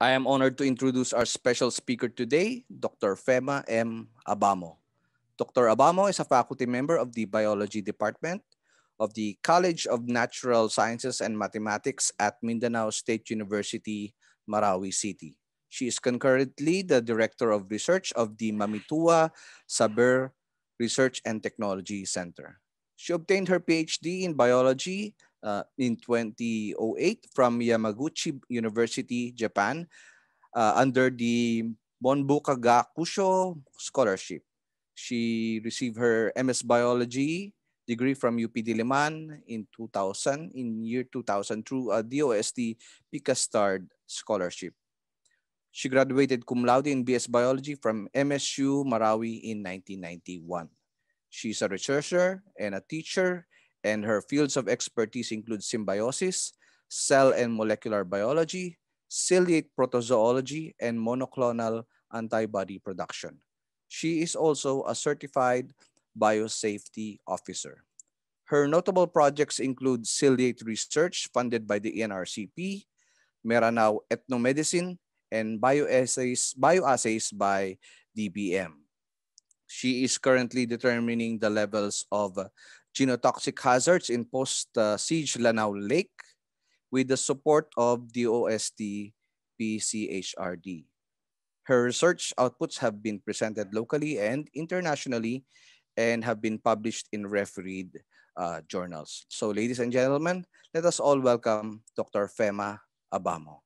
I am honored to introduce our special speaker today, Dr. Fema M. Abamo. Dr. Abamo is a faculty member of the Biology Department of the College of Natural Sciences and Mathematics at Mindanao State University, Marawi City. She is concurrently the Director of Research of the Mamitua Saber Research and Technology Center. She obtained her PhD in biology uh, in 2008 from Yamaguchi University, Japan, uh, under the Monbuka Gakusho Scholarship. She received her MS Biology degree from UP Diliman in 2000, in year 2000 through a DOST PICA-starred scholarship. She graduated cum laude in BS Biology from MSU Marawi in 1991. She's a researcher and a teacher, and her fields of expertise include symbiosis, cell and molecular biology, ciliate protozoology, and monoclonal antibody production. She is also a certified biosafety officer. Her notable projects include ciliate research funded by the NRCP, Meranao Ethnomedicine, and bioassays, bioassays by DBM. She is currently determining the levels of genotoxic hazards in post-siege Lanao Lake with the support of the OST PCHRD. Her research outputs have been presented locally and internationally and have been published in refereed uh, journals. So ladies and gentlemen, let us all welcome Dr. Fema Abamo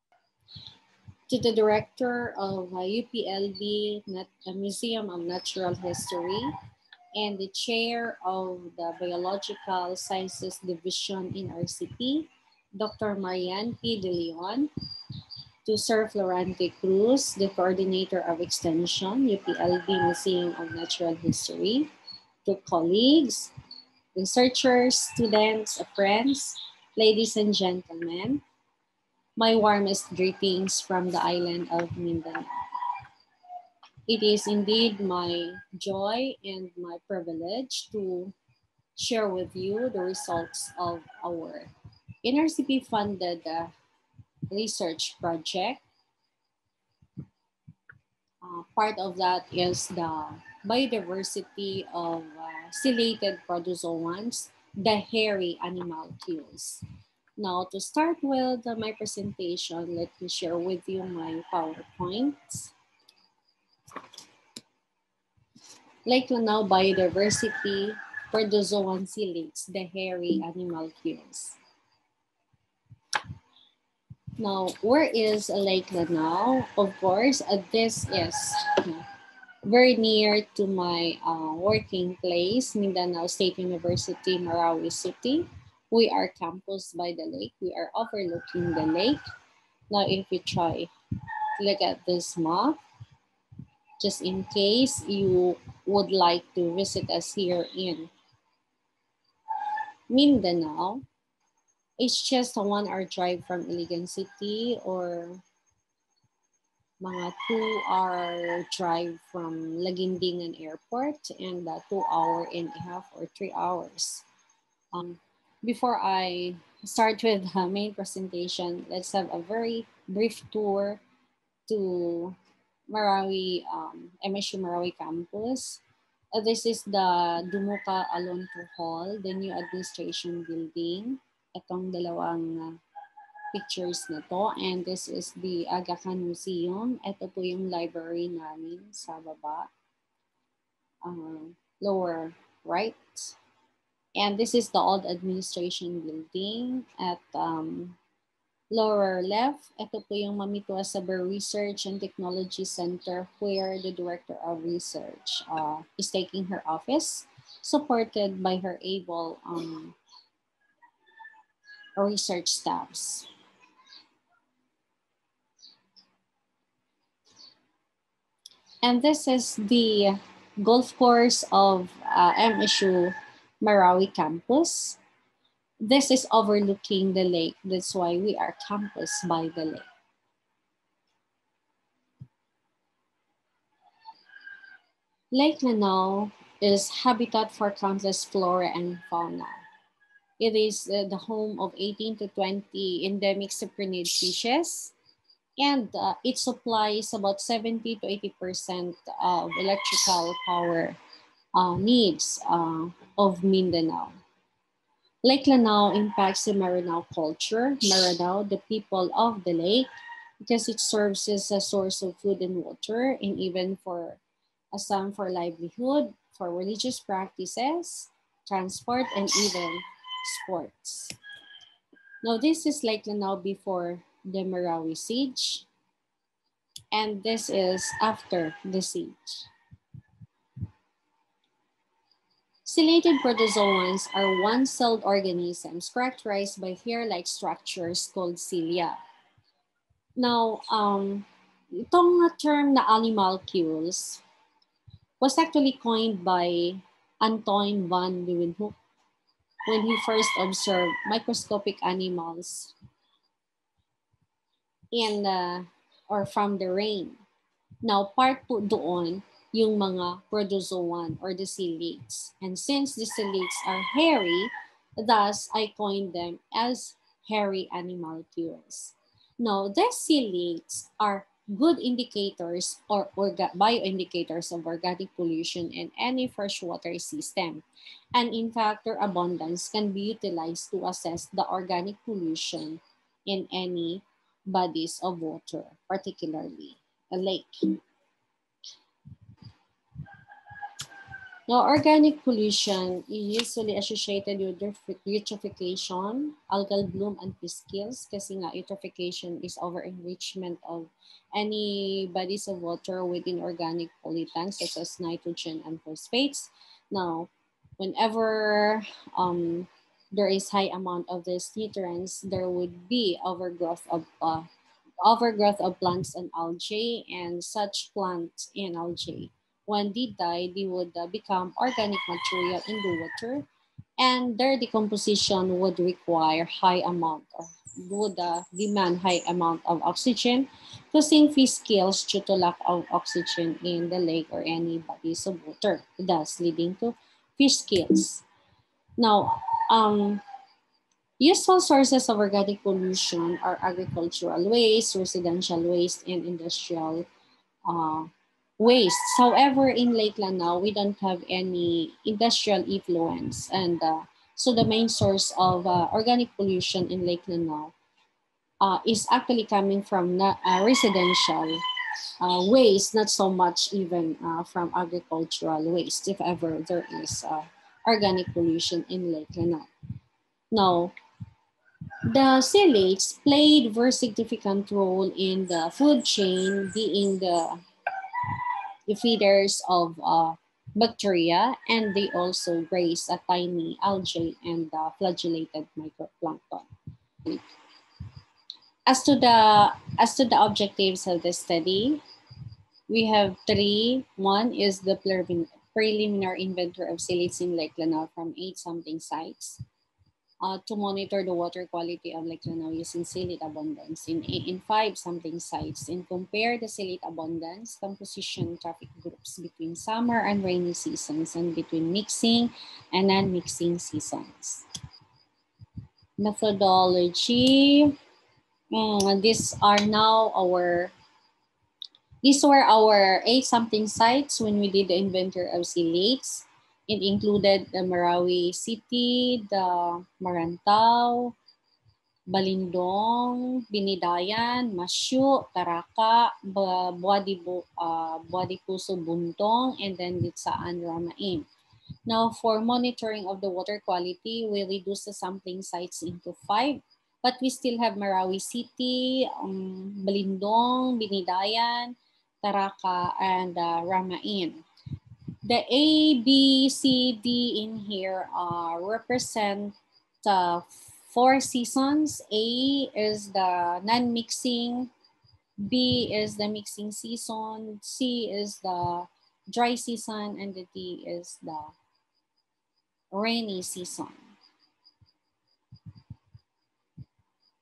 to the director of UPLB uh, Museum of Natural History and the chair of the Biological Sciences Division in RCP, Dr. Marianne P. De Leon, to Sir Florante Cruz, the coordinator of extension, UPLB Museum of Natural History, to colleagues, researchers, students, friends, ladies and gentlemen, my warmest greetings from the island of Mindanao. It is indeed my joy and my privilege to share with you the results of our NRCP funded uh, research project. Uh, part of that is the biodiversity of uh, protozoans, the hairy animalcules. Now, to start with my presentation, let me share with you my PowerPoint. To now biodiversity, protozoan ciliates, the hairy animalcules. Now, where is Lake Lanao? Of course, uh, this is uh, very near to my uh, working place, Mindanao State University, Marawi City. We are campus by the lake. We are overlooking the lake. Now, if you try look at this map, just in case you would like to visit us here in Mindanao, it's just a one hour drive from Iligan City or mga two hour drive from Laguindingan Airport and a two hour and a half or three hours. Um, before I start with the main presentation, let's have a very brief tour to Marawi, um, MSU Marawi campus. Uh, this is the Dumuka Alonso Hall, the new administration building. Itong dalawang uh, pictures na to. And this is the Aga Khan Museum. Ito po yung library namin sa baba. Uh, lower right. And this is the old administration building at um, lower left. Ito po yung Mamitua Saber Research and Technology Center where the Director of Research uh, is taking her office, supported by her able um, research staffs. And this is the golf course of uh, MSU Marawi campus. This is overlooking the lake. That's why we are campus by the lake. Lake Lanao is habitat for countless flora and fauna. It is uh, the home of 18 to 20 endemic cyprinid species, and uh, it supplies about 70 to 80% of electrical power uh, needs uh, of Mindanao. Lake Lanao impacts the Maranao culture, Maranao, the people of the lake, because it serves as a source of food and water, and even for a some for livelihood, for religious practices, transport, and even sports. Now, this is Lake Lanao before the Marawi siege, and this is after the siege. Ciliated protozoans are one-celled organisms characterized by hair-like structures called cilia. Now, um, itong term na animalcules was actually coined by Antoine van Leeuwenhoek when he first observed microscopic animals in the, or from the rain. Now, part po doon yung mga protozoan or the ciliates. And since the ciliates are hairy, thus I coined them as hairy animalcules. Now, the ciliates are good indicators or bioindicators of organic pollution in any freshwater system. And in fact, their abundance can be utilized to assess the organic pollution in any bodies of water, particularly a lake. Now, organic pollution is usually associated with eutrophication, algal bloom, and fish kills kasi nga eutrophication is over-enrichment of any bodies of water within organic pollutants such as nitrogen and phosphates. Now, whenever um, there is high amount of these nutrients, there would be overgrowth of uh, overgrowth of plants and algae and such plants and algae when they die, they would uh, become organic material in the water and their decomposition would require high amount or would uh, demand high amount of oxygen, causing fish kills due to lack of oxygen in the lake or any bodies of water, thus leading to fish kills. Now, um, useful sources of organic pollution are agricultural waste, residential waste, and industrial uh, waste. However, in Lake Lanao, we don't have any industrial effluents. And uh, so the main source of uh, organic pollution in Lake Lanao uh, is actually coming from uh, residential uh, waste, not so much even uh, from agricultural waste, if ever there is organic pollution in Lake Lanao. Now, the ciliates played very significant role in the food chain, being the the feeders of uh, bacteria, and they also raise a tiny algae and uh, flagellated microplankton. As to the as to the objectives of the study, we have three. One is the preliminary inventory of ciliates in Lake Lanao from eight something sites uh, to monitor the water quality of Lake Lanao using ciliate abundance in, in five something sites and compare the ciliate abundance, composition, trophic groups between summer and rainy seasons and between mixing and non-mixing seasons. Methodology. Mm, these are now our these were our eight something sites when we did the inventory of ciliates. It included the Marawi City, the Marantau, Balindong, Binidayan, Masyu, Taraka, Buadi, uh, Buntong, and then Litsaan, Ramain. Now, for monitoring of the water quality, we reduce the sampling sites into five, but we still have Marawi City, um, Balindong, Binidayan, Taraka, and uh, Ramain the A, B, C, D in here uh, represent uh, four seasons. A is the non-mixing, B is the mixing season, C is the dry season, and the D is the rainy season.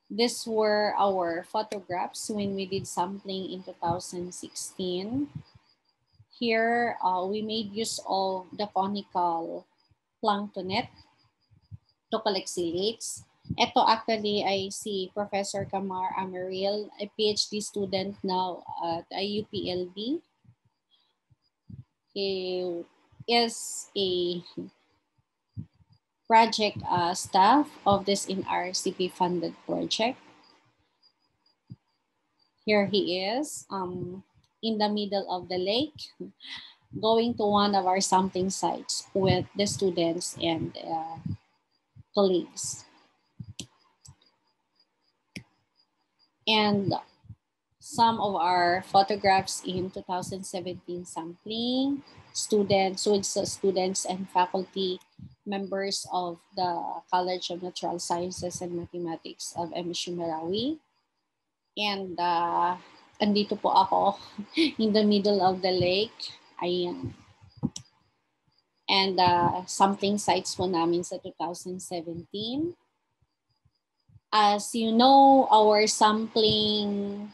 These were our photographs when we did sampling in 2016 here uh, we made use of the conical plankton net to collect ciliates. Ito actually ay si Professor Kamar Amaril, a PhD student now at UPLB. He is a project uh, staff of this NRCP funded project. Here he is um, in the middle of the lake going to one of our sampling sites with the students and uh, colleagues. And some of our photographs in 2017 sampling, students, with students and faculty members of the College of Natural Sciences and Mathematics of MSU Marawi. And uh, andito po ako in the middle of the lake. Ayan. And uh, sampling sites po namin sa 2017. As you know, our sampling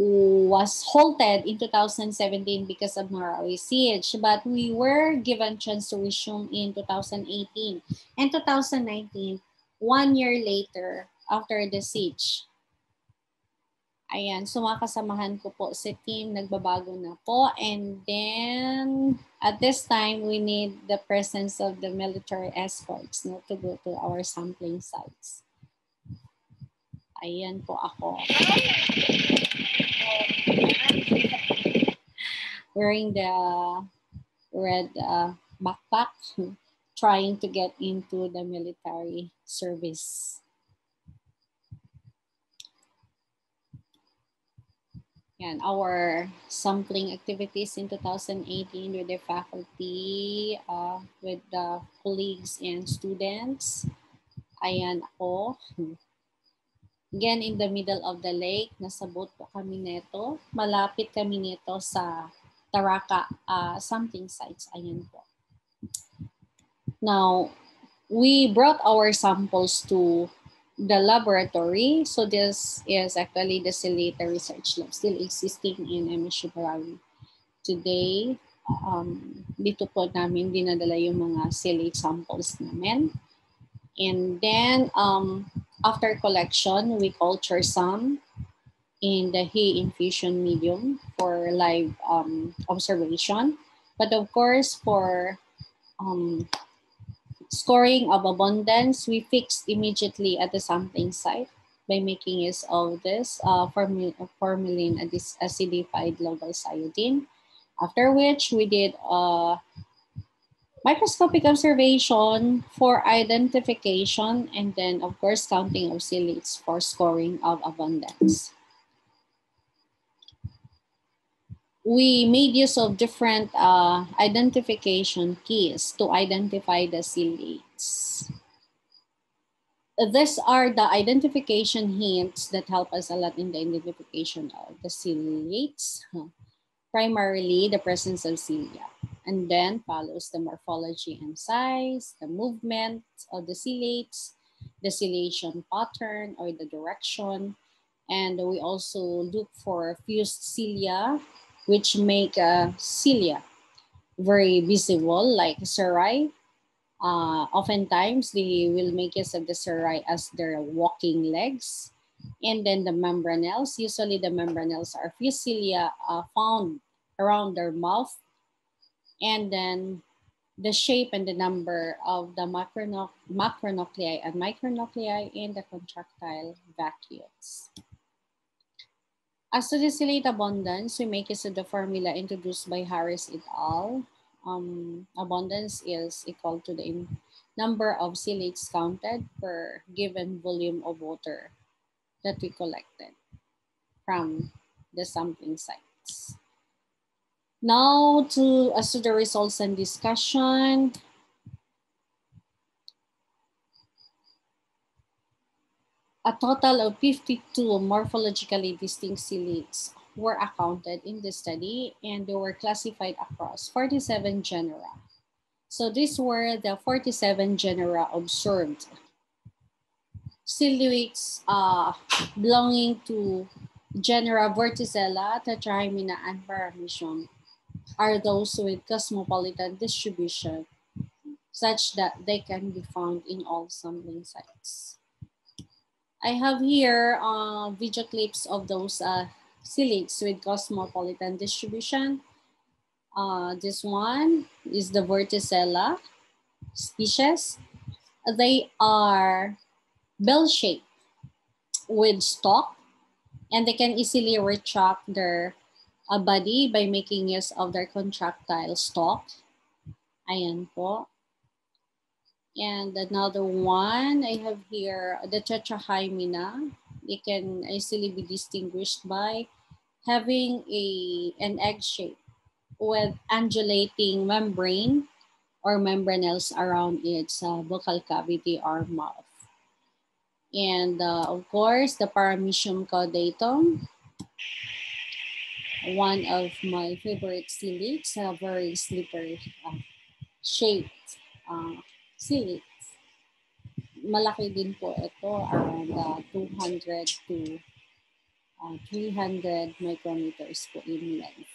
was halted in 2017 because of Marawi siege, but we were given chance to resume in 2018 and 2019, one year later after the siege. Ayan, so mga ko po sa team, nagbabago na po. And then, at this time, we need the presence of the military escorts no, to go to our sampling sites. Ayan po ako. Wearing the red uh, backpack, trying to get into the military service. Yan, our sampling activities in 2018 with the faculty, uh, with the colleagues and students. Ayan ako. Again, in the middle of the lake, nasa boat po kami neto. Malapit kami nito sa Taraka uh, sampling sites. Ayan po. Now, we brought our samples to the laboratory. So this is actually the Silita Research Lab still existing in MSU Marawi. Today, um, dito po namin dinadala yung mga silate samples namin. And then, um, after collection, we culture some in the hay infusion medium for live um, observation. But of course, for um, scoring of abundance, we fixed immediately at the sampling site by making use of this uh, formalin acidified low-dose iodine. After which, we did a microscopic observation for identification, and then of course counting of for scoring of abundance. We made use of different uh, identification keys to identify the ciliates. These are the identification hints that help us a lot in the identification of the ciliates, primarily the presence of cilia and then follows the morphology and size, the movement of the ciliates, the ciliation pattern or the direction. And we also look for fused cilia, which make a cilia very visible like cirri. Uh, oftentimes, they will make use of the cirri as their walking legs. And then the membranelles, usually the membranelles are fused cilia uh, found around their mouth and then the shape and the number of the macronuclei and micronuclei in the contractile vacuoles. As to the silate abundance, we make use of the formula introduced by Harris et al. Um, abundance is equal to the number of silates counted per given volume of water that we collected from the sampling sites. Now to as to the results and discussion. A total of 52 morphologically distinct ciliates were accounted in the study and they were classified across 47 genera. So these were the 47 genera observed. Ciliates uh, belonging to genera Vorticella, Tetrahymena, and Paramecium are those with cosmopolitan distribution such that they can be found in all sampling sites. I have here uh, video clips of those uh, ciliates with cosmopolitan distribution. Uh, this one is the Vorticella species. They are bell-shaped with stalk and they can easily retract their uh, body by making use of their contractile stalk. Ayan po. And another one I have here, the tetrahymena. It can easily be distinguished by having a an egg shape with undulating membrane or membranelles around its uh, buccal cavity or mouth. And uh, of course, the Paramecium caudatum, one of my favorite ciliates, a very slippery uh, uh, ciliates. Malaki din po ito, around uh, 200 to uh, 300 micrometers po in length.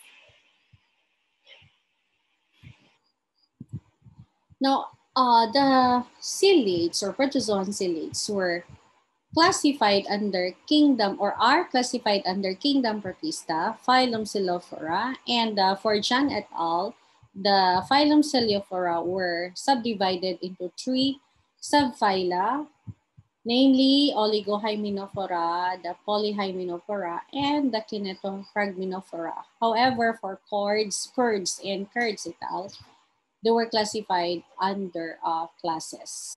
Now, uh, the ciliates or protozoan ciliates were classified under kingdom or are classified under kingdom Protista, phylum Celiophora, and uh, for John et al., the phylum Celiophora were subdivided into three subphyla, namely Oligohymenophora, the Polyhymenophora, and the Kinetophragminophora. However, for chords, curds, and curds et al., they were classified under uh, classes.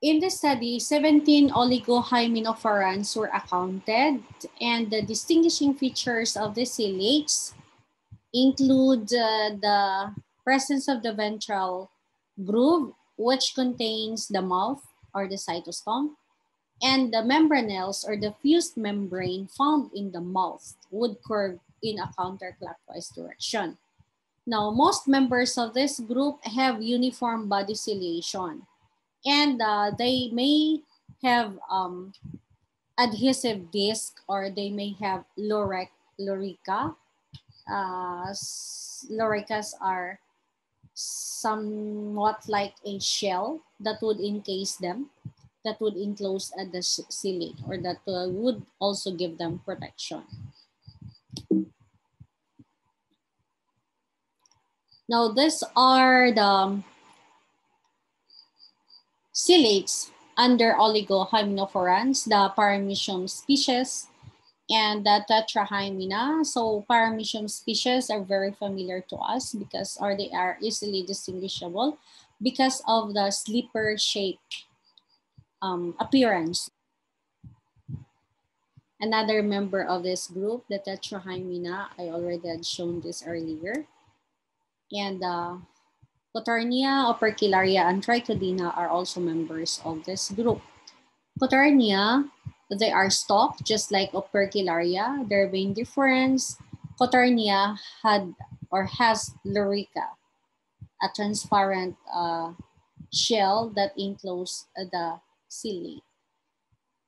In the study, 17 oligohymenophorans were accounted, and the distinguishing features of the ciliates include uh, the presence of the ventral groove, which contains the mouth or the cytostome, and the membranelles or the fused membrane found in the mouth would curve in a counterclockwise direction. Now, most members of this group have uniform body ciliation and uh, they may have um, adhesive disc or they may have loric, lorica. Uh, loricas are somewhat like a shell that would encase them, that would enclose at the ciliate or that uh, would also give them protection. Now, these are the ciliates under oligohymenophorans, the Paramecium species, and the Tetrahymena. So Paramecium species are very familiar to us because or they are easily distinguishable because of the slipper shape um, appearance. Another member of this group, the Tetrahymena, I already had shown this earlier. And uh, Cothurnia, Opercularia, and Trichodina are also members of this group. Cothurnia, they are stalked just like Opercularia. Their main difference, Cothurnia had or has lorica, a transparent uh, shell that encloses the ciliate.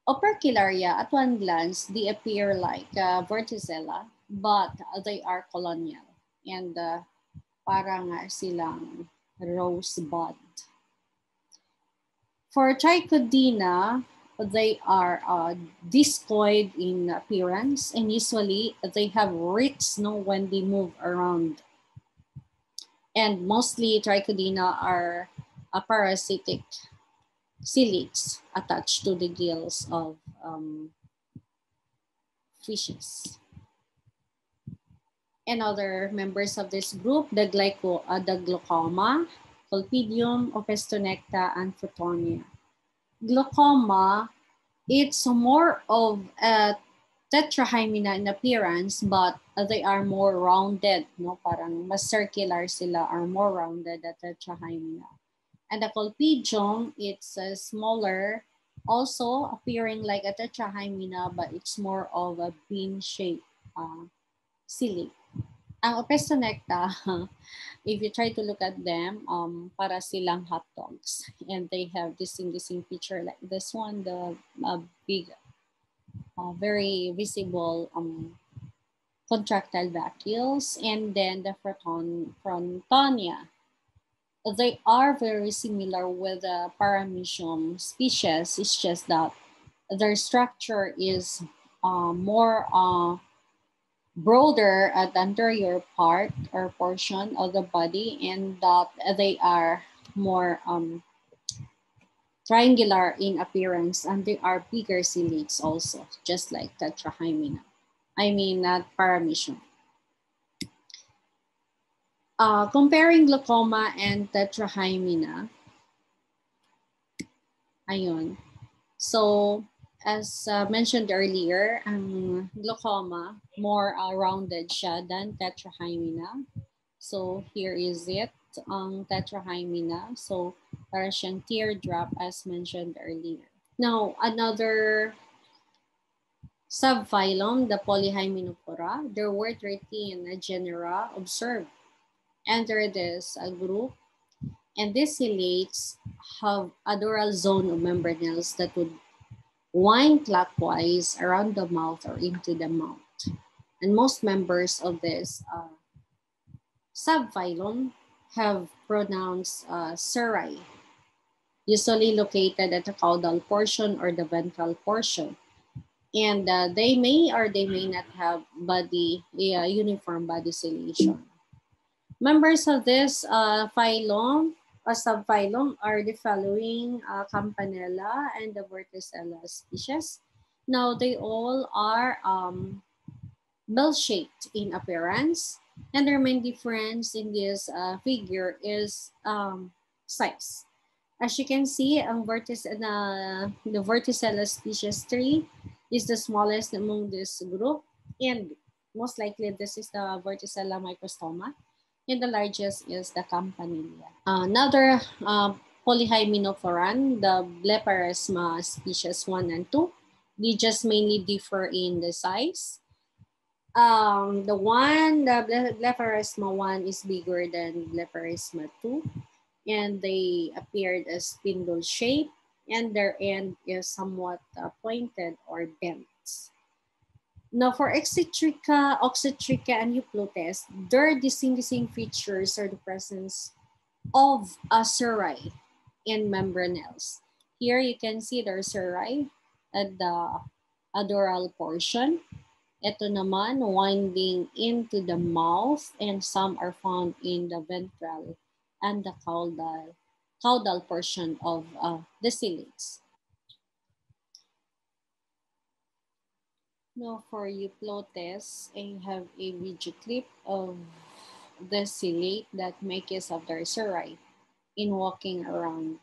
Opercularia, at one glance, they appear like uh, Vorticella, but they are colonial. And uh, parang silang rosebud. For Trichodina, they are uh, discoid in appearance and usually they have ricks no, when they move around. And mostly Trichodina are a parasitic ciliates attached to the gills of um, fishes and other members of this group, the, glyco, uh, the glaucoma, Colpidium, Opisthonecta, and Frontonia. Glaucoma, it's more of a tetrahymena in appearance, but they are more rounded, no? Parang mas circular sila, are more rounded the tetrahymena. And the colpidium, it's uh, smaller, also appearing like a tetrahymena, but it's more of a bean-shaped uh, ciliate. Ang Opisthonecta, if you try to look at them, um, para silang hot dogs. And they have this distinguishing feature like this one, the uh, big, uh, very visible um, contractile vacuoles. And then the fronton, frontonia. they are very similar with the paramecium species. It's just that their structure is uh, more uh, broader at the anterior part or portion of the body and that they are more um, triangular in appearance and they are bigger ciliates also, just like tetrahymena. I mean, not paramecium. Uh, comparing glaucoma and tetrahymena, ayun. So, as uh, mentioned earlier, ang glaucoma, more uh, rounded siya than tetrahymena. So, here is it, ang tetrahymena. So, para siyang teardrop as mentioned earlier. Now, another subphylum, the Polyhymenophora, there were 13 genera observed enter this uh, group. And these ciliates have adoral zone of membranelles that would wind clockwise around the mouth or into the mouth. And most members of this uh, subphylum have pronounced uh, usually located at the caudal portion or the ventral portion. And uh, they may or they may not have body, uh, uniform body ciliation. Members of this uh, phylum or subphylum are the following uh, Campanella and the Verticella species. Now they all are um, bell-shaped in appearance and their main difference in this uh, figure is um, size. As you can see, ang vertis uh, the Verticella species 3 is the smallest among this group and most likely this is the Verticella microstoma and the largest is the campanilla. Another uh, polyhymenophorans, the Bleparasma species 1 and 2, they just mainly differ in the size. Um, the one, the Bleparasma 1 is bigger than Bleparasma 2, and they appeared as spindle shape, and their end is somewhat uh, pointed or bent. Now, for Excentrica, Oxytricha, and Euplotes, their distinguishing features are the presence of a cirri in membranelles. Here you can see their cirri at the adoral portion. Ito naman, winding into the mouth and some are found in the ventral and the caudal, caudal portion of uh, the ciliates. Now for Euplotes, I have a video clip of the ciliate that makes of their cirri in walking around.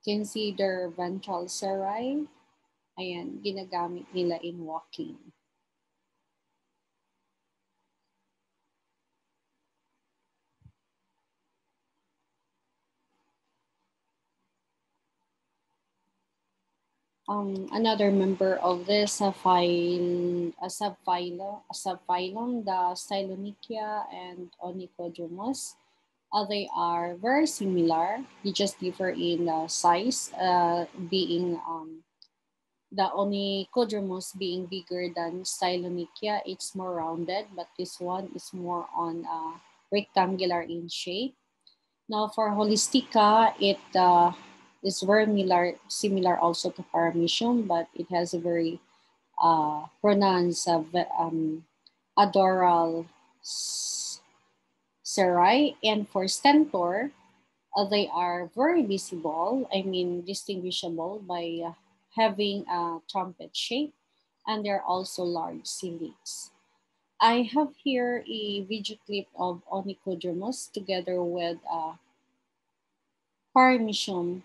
You can see their ventral cirri. Ayan, ginagamit nila in walking. Um, another member of the subphylum, a subphylum, a subphylum, the Stylonychia and Onychodromus. Uh, they are very similar. They just differ in uh, size, uh, being um, the Onychodromus being bigger than Stylonychia. It's more rounded, but this one is more on uh, rectangular in shape. Now for Holosticha, it is very similar, similar also to paramecium, but it has a very uh, pronounced uh, um, adoral cirri. And for stentor, uh, they are very visible, I mean distinguishable by uh, having a trumpet shape and they're also large ciliates. I have here a video clip of Onychodromus together with uh, Paramecium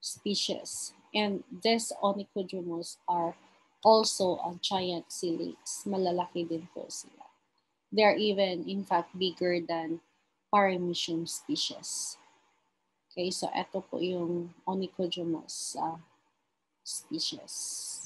species. And these Onychodromus are also a giant ciliates. Malalaki din po sila. They are even, in fact, bigger than Paramecium species. Okay, so ito po yung Onychodromus uh, species.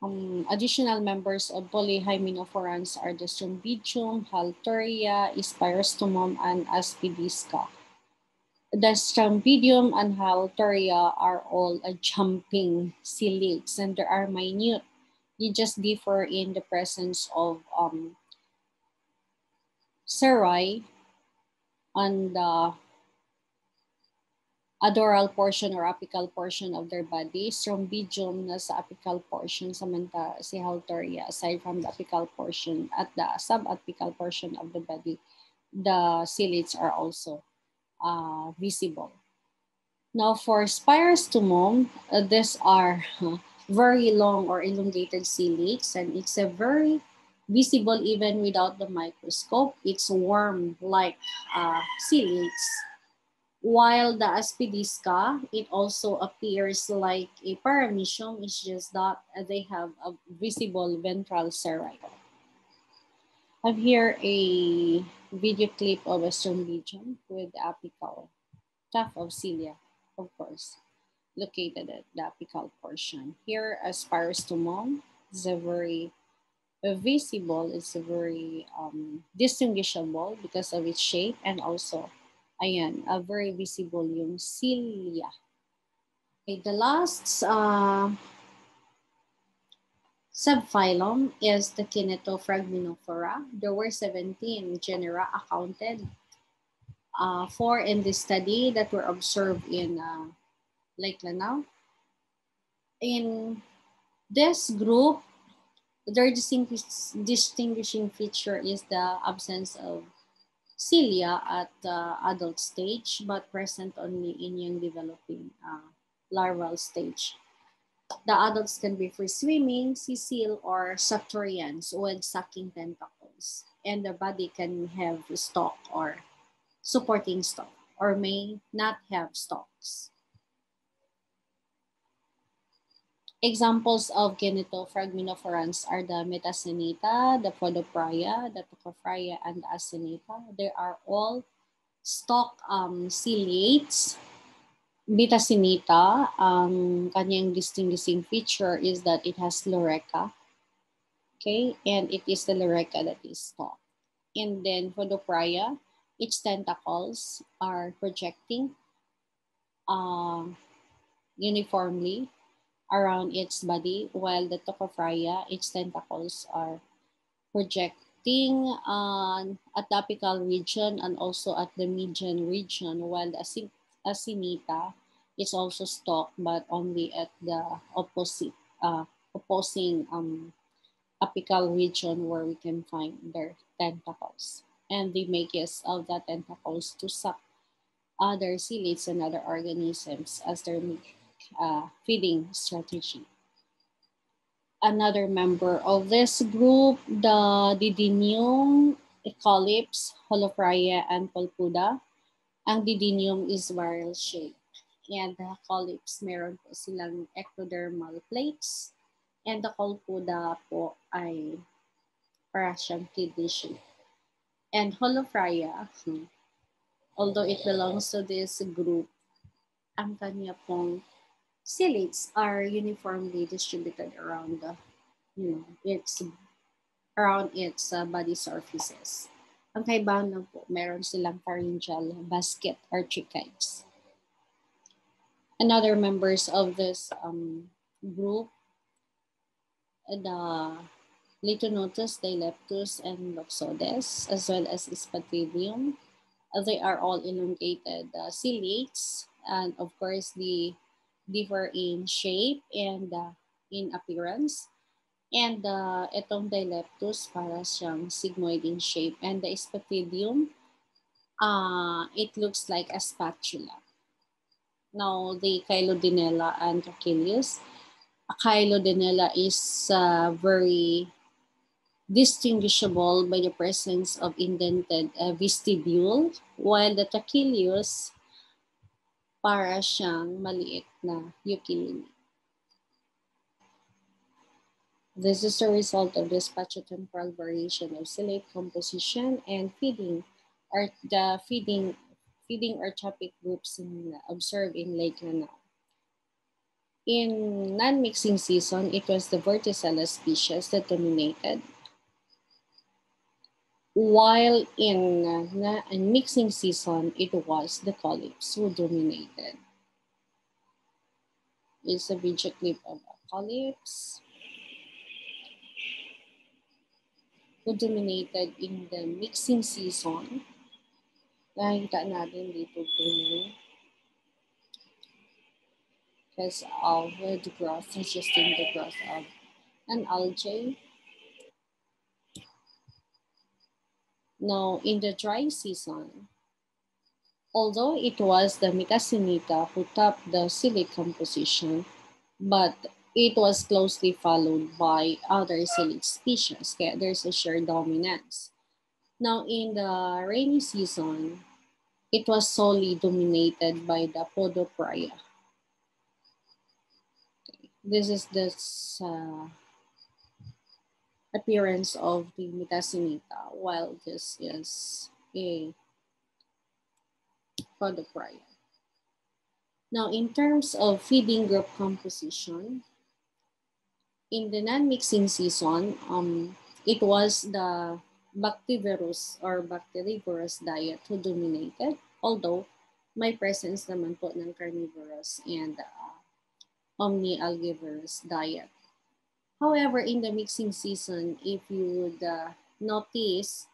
Um, additional members of polyhymenophorans are the Strombidium, Halturia, Spirostomum, and Aspidisca. The Strombidium and Halturia are all a jumping ciliates and they are minute. They just differ in the presence of um, cerci on the adoral portion or apical portion of their body. Strombidium na sa apical portion, samanta si Halteria, aside from the apical portion, at the subapical portion of the body, the ciliates are also uh, visible. Now for spirostomum, uh, these are very long or elongated ciliates and it's a very visible even without the microscope. It's worm-like uh, while the aspidisca, it also appears like a paramecium. It's just that they have a visible ventral cerci. I have here a video clip of a strombidium with apical tuft of cilia, of course, located at the apical portion. Here, a spirostomum is a very visible, it's a very um, distinguishable because of its shape and also Ayan, a very visible yung cilia. Okay, the last uh, subphylum is the Kinetophragminophora. There were 17 genera accounted uh, for in this study that were observed in uh, Lake Lanao. In this group, their distinguishing feature is the absence of cilia at the adult stage, but present only in young developing uh, larval stage. The adults can be free swimming, sessile, or suctorians with sucking tentacles. And the body can have stalk or supporting stalk or may not have stalks. Examples of kinetofragminophorans are the Metacineta, the Podophrya, the Tokophrya, and the Acineta. They are all stalk um, ciliates. Metacineta, um, kanyang distinguishing feature is that it has lorica. Okay, and it is the lorica that is stalk. And then Podophrya, its tentacles are projecting uh, uniformly around its body, while the Tocophrya, its tentacles are projecting on a topical region and also at the median region, while the Acineta is also stalked, but only at the opposite, uh, opposing um, apical region where we can find their tentacles. And they make use of the tentacles to suck other ciliates and other organisms as their meat uh, feeding strategy. Another member of this group, the Didinium, Ecolips, Holophrya, and Colpoda. Ang Didinium is viral shape. And the Ecolips, meron po silang ectodermal plates. And the Colpoda po ay para kidney shape. And Holophria, hmm, although it belongs to this group, ang kanya pong ciliates are uniformly distributed around the, you know, its around its uh, body surfaces. Ang kaibahan lang po, meron silang pharyngeal basket or trichides. Another members of this um, group, the Litonotus, Dileptus, and Loxodes, as well as Ispatidium. They are all elongated uh, ciliates, and of course, the differ in shape and uh, in appearance. And uh, itong Dileptus para siyang sigmoid in shape. And the Spathidium, uh, it looks like a spatula. Now, the Chilodinella and Achilles. A Chilodinella is uh, very distinguishable by the presence of indented uh, vestibule, while the Tachilius para siyang maliit na ukulele. This is the result of the spatiotemporal variation of ciliate composition and feeding or the feeding feeding or topic groups in, observed in Lake Lanao. In non-mixing season, it was the Verticella species that dominated while in, in mixing season, it was the Coleps who dominated. It's a video clip of Coleps. who dominated in the mixing season. Nakikita natin dito green because of the growth, suggesting the growth of an algae. Now, in the dry season, although it was the Metacineta who topped the ciliate composition, but it was closely followed by other ciliate species. Okay, there's a shared dominance. Now, in the rainy season, it was solely dominated by the Podophrya. Okay. This is the uh, appearance of the Metacinita, while this is a Podoprya. Now, in terms of feeding group composition, in the non-mixing season, um, it was the bactivorous or bacterivorous diet who dominated, although may presence naman po ng carnivorous and uh, omni-algivorous diet. However, in the mixing season, if you would uh, notice,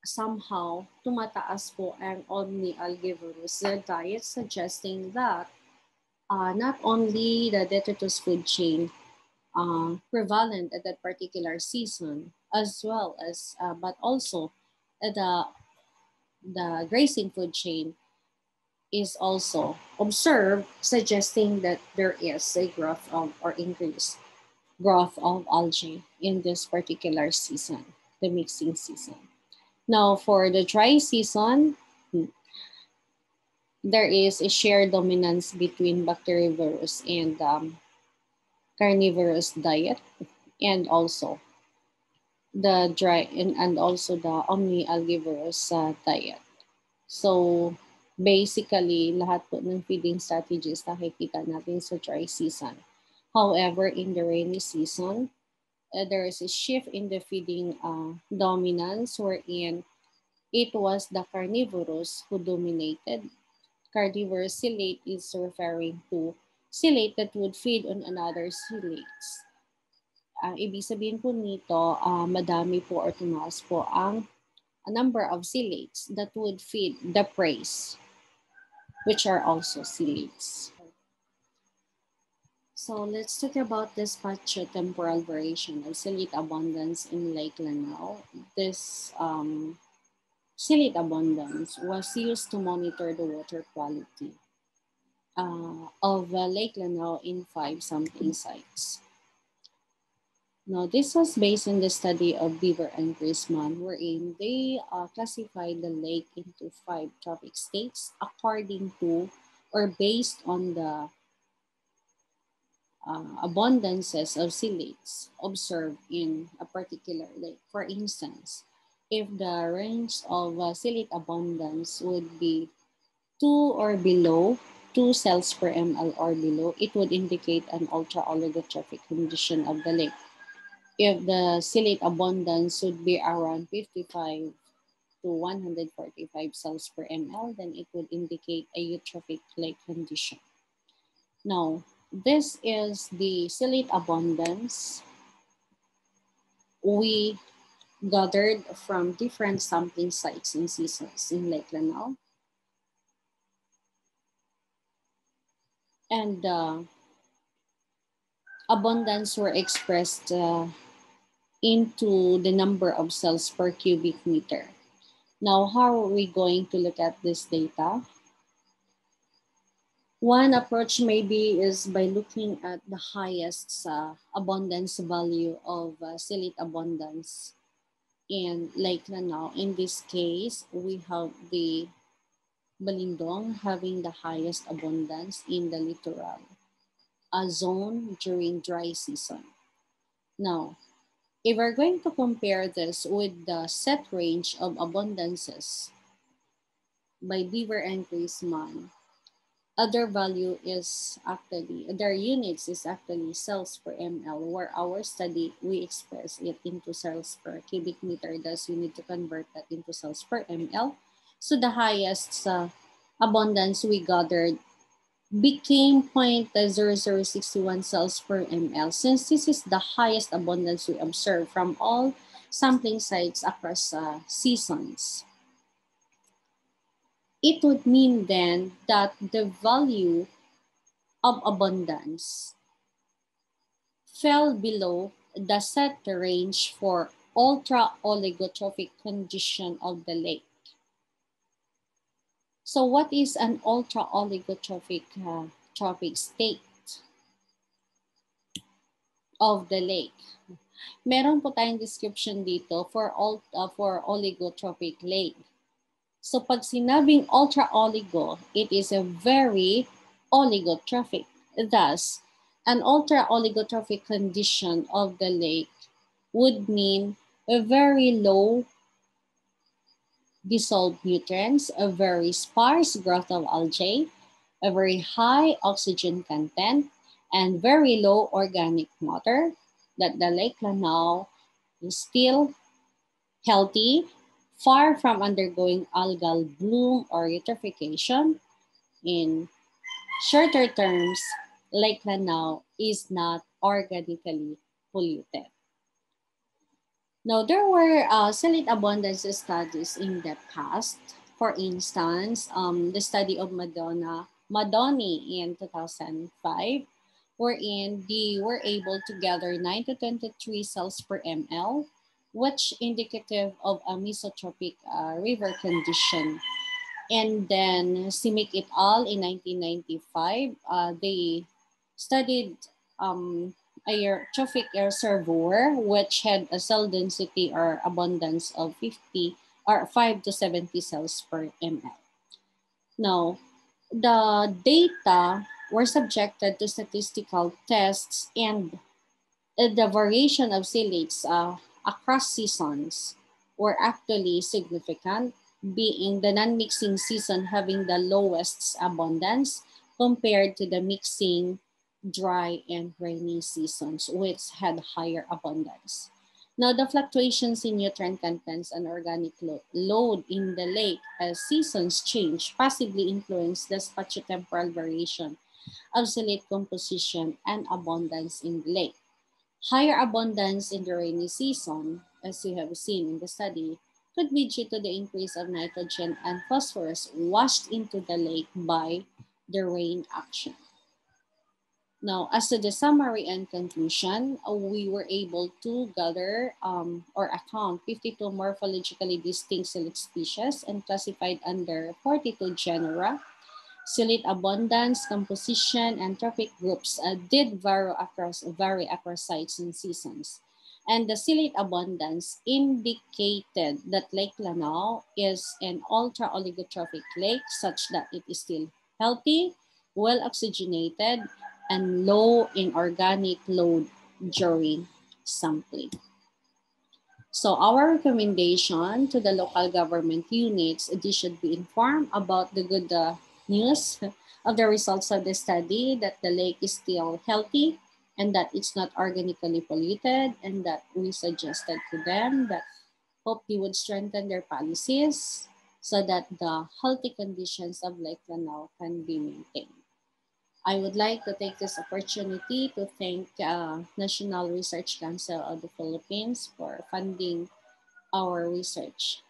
somehow tumataas po ang omni-algivorous diet, suggesting that uh, not only the detritus food chain uh, prevalent at that particular season, as well as, uh, but also the, the grazing food chain is also observed, suggesting that there is a growth of or increase growth of algae in this particular season, the mixing season. Now, for the dry season, there is a shared dominance between bacterivorous and um, carnivorous diet and also the dry and, and also the omni-algivorous uh, diet. So basically, lahat po ng feeding strategies nakikita natin sa dry season. However, in the rainy season, uh, there is a shift in the feeding uh, dominance wherein it was the carnivorous who dominated. Carnivorous psyllid is referring to psyllid that would feed on another psyllids. Uh, ibig sabihin po nito, uh, madami po or tumaas po ang a number of psyllids that would feed the prey, which are also psyllids. So let's talk about the spatio-temporal variation of ciliate abundance in Lake Lanao. This um, abundance was used to monitor the water quality uh, of uh, Lake Lanao in five sampling sites. Now, this was based on the study of Beaver and Crisman, wherein they uh, classified the lake into five trophic states according to or based on the uh, abundances of ciliates observed in a particular lake. For instance, if the range of uh, ciliate abundance would be two or below 2 cells per ml or below, it would indicate an ultra-oligotrophic condition of the lake. If the ciliate abundance would be around 55 to 145 cells per ml, then it would indicate a eutrophic lake condition. Now, this is the ciliate abundance we gathered from different sampling sites and seasons in Lake Lanao. and uh, abundance were expressed uh, into the number of cells per cubic meter. Now, how are we going to look at this data? One approach maybe is by looking at the highest uh, abundance value of uh, ciliate abundance in Lake Lanao. In this case, we have the Balindong having the highest abundance in the littoral a zone during dry season. Now, if we're going to compare this with the set range of abundances by Beaver and Crisman, other value is actually, their units is actually cells per ml, where our study, we express it into cells per cubic meter, thus you need to convert that into cells per ml. So the highest uh, abundance we gathered became 0.0061 cells per ml. Since this is the highest abundance we observe from all sampling sites across uh, seasons. It would mean then that the value of abundance fell below the set range for ultra-oligotrophic condition of the lake. So what is an ultra-oligotrophic uh, trophic state of the lake? Meron po tayong description dito for, all, uh, for oligotrophic lake. So pag sinabing ultra-oligo, it is a very oligotrophic. Thus, an ultra-oligotrophic condition of the lake would mean a very low dissolved nutrients, a very sparse growth of algae, a very high oxygen content, and very low organic matter, that the Lake Lanao is still healthy, far from undergoing algal bloom or eutrophication. In shorter terms, Lake Lanao is not organically polluted. Now, there were uh, ciliate abundance studies in the past. For instance, um, the study of Madonna, Madoni in 2005, wherein they were able to gather 9 to 23 cells per ml, which indicative of a mesotrophic uh, river condition. And then Simic et al. in 1995, uh, they studied um, a trophic air reservoir which had a cell density or abundance of 50 or 5 to 70 cells per ml. Now, the data were subjected to statistical tests and the variation of ciliates uh, across seasons were actually significant, being the non-mixing season having the lowest abundance compared to the mixing dry and rainy seasons, which had higher abundance. Now, the fluctuations in nutrient contents and organic lo load in the lake as seasons change possibly influence the spatiotemporal variation of ciliate composition and abundance in the lake. Higher abundance in the rainy season, as you have seen in the study, could be due to the increase of nitrogen and phosphorus washed into the lake by the rain action. Now, as to the summary and conclusion, uh, we were able to gather um, or account 52 morphologically distinct ciliate species and classified under 42 genera. Ciliate abundance, composition, and trophic groups uh, did vary across, vary across sites and seasons. And the ciliate abundance indicated that Lake Lanao is an ultra-oligotrophic lake such that it is still healthy, well oxygenated, and low in organic load during sampling. So our recommendation to the local government units, they should be informed about the good uh, news of the results of the study that the lake is still healthy and that it's not organically polluted and that we suggested to them that hope they would strengthen their policies so that the healthy conditions of Lake Lanao can be maintained. I would like to take this opportunity to thank uh, National Research Council of the Philippines for funding our research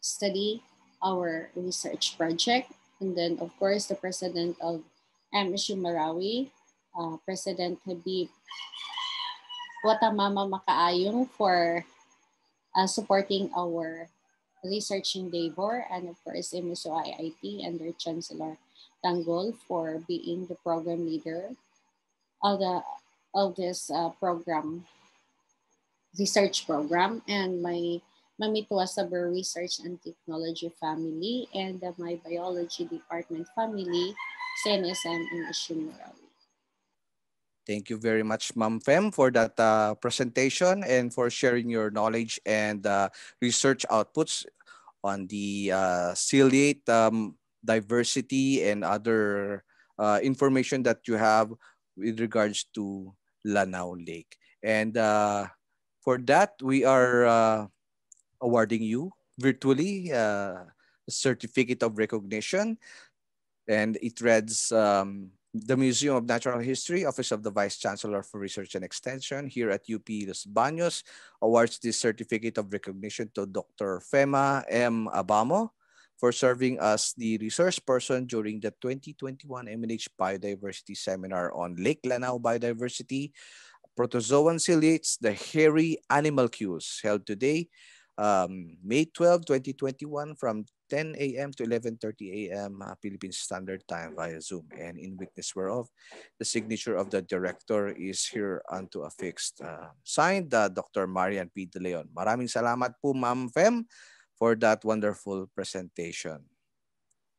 study, our research project, and then of course the president of MSU Marawi, uh, President Habib Watamama Macaayong for uh, supporting our research endeavor, and of course MSU IIT and their Chancellor Tanggol for being the program leader of the of this uh, program, research program, and my Mamitua Saber Research and Technology family, and uh, my biology department family, CNSM in Ishimurawi. Thank you very much, Ma'am Fem, for that uh, presentation and for sharing your knowledge and uh, research outputs on the uh, ciliate um, diversity and other uh, information that you have with regards to Lanao Lake. And uh, for that, we are uh, awarding you virtually a certificate of recognition. And it reads, um, the Museum of Natural History, Office of the Vice Chancellor for Research and Extension here at UP Los Baños awards this certificate of recognition to Dr. Fema M. Abamo for serving as the resource person during the 2021 MNH Biodiversity Seminar on Lake Lanao Biodiversity, Protozoan ciliates, the hairy animalcules held today, um, May 12, 2021 from 10 a.m. to 11.30 a.m. Uh, Philippine Standard Time via Zoom. And in witness whereof, the signature of the director is here unto affixed. Uh, signed, uh, Dr. Marian P. De Leon. Maraming salamat po, Ma'am Fem, for that wonderful presentation.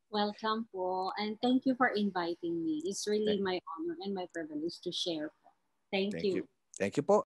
Welcome po. And thank you for inviting me. It's really thank my honor and my privilege to share. Thank, thank you. you. Thank you po.